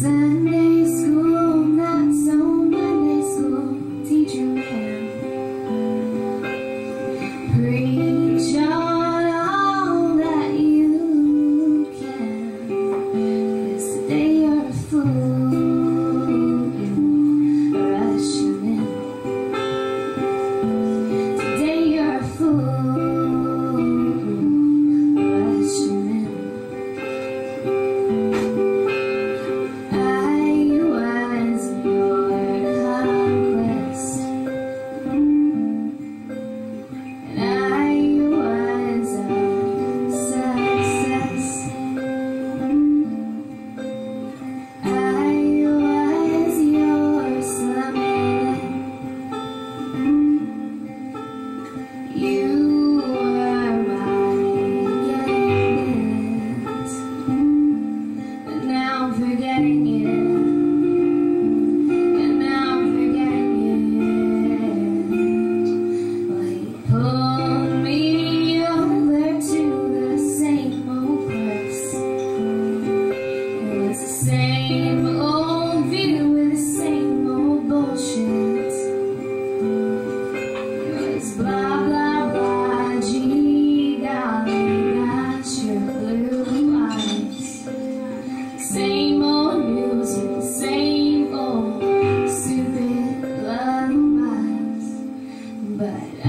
Sunday school, not so Monday school, teacher but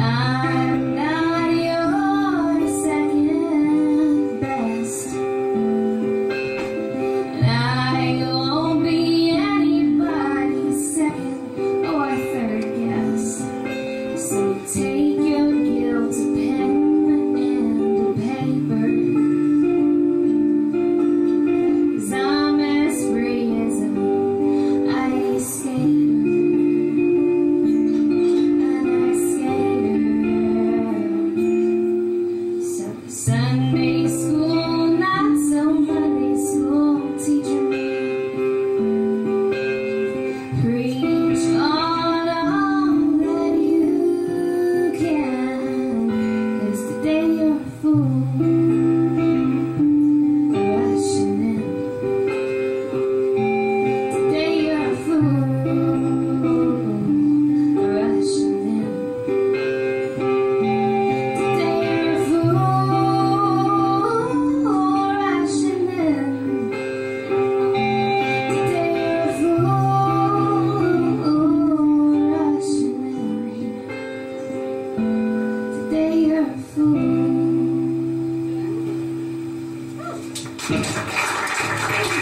Thank you.